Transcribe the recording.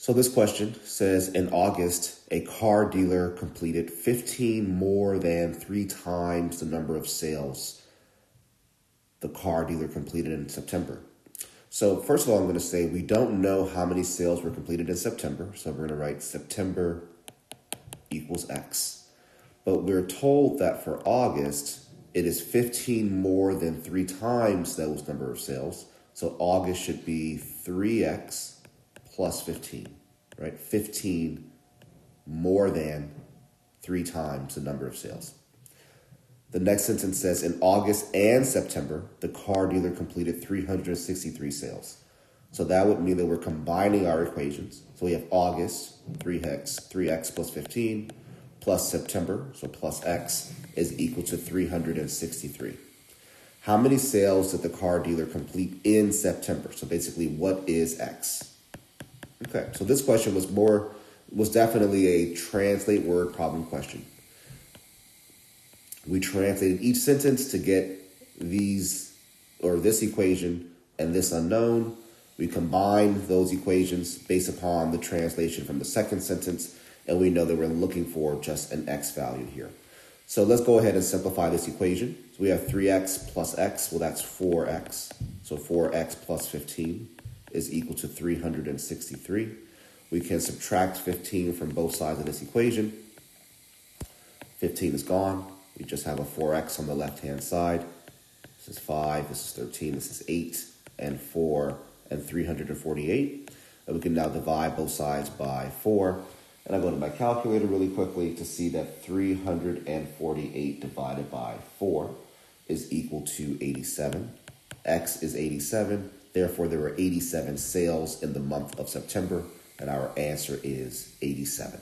So this question says in August, a car dealer completed 15 more than three times the number of sales the car dealer completed in September. So first of all, I'm going to say we don't know how many sales were completed in September. So we're going to write September equals X. But we're told that for August, it is 15 more than three times those number of sales. So August should be 3X plus 15, right? 15 more than three times the number of sales. The next sentence says in August and September, the car dealer completed 363 sales. So that would mean that we're combining our equations. So we have August, 3x, 3x plus 15, plus September, so plus x, is equal to 363. How many sales did the car dealer complete in September? So basically, what is x? Okay, so this question was more, was definitely a translate word problem question. We translated each sentence to get these or this equation and this unknown. We combined those equations based upon the translation from the second sentence, and we know that we're looking for just an x value here. So let's go ahead and simplify this equation. So we have 3x plus x, well that's 4x. So 4x plus 15 is equal to 363. We can subtract 15 from both sides of this equation. 15 is gone. We just have a 4x on the left-hand side. This is 5, this is 13, this is 8, and 4, and 348. And we can now divide both sides by 4. And I go to my calculator really quickly to see that 348 divided by 4 is equal to 87. X is 87. Therefore, there were 87 sales in the month of September, and our answer is 87.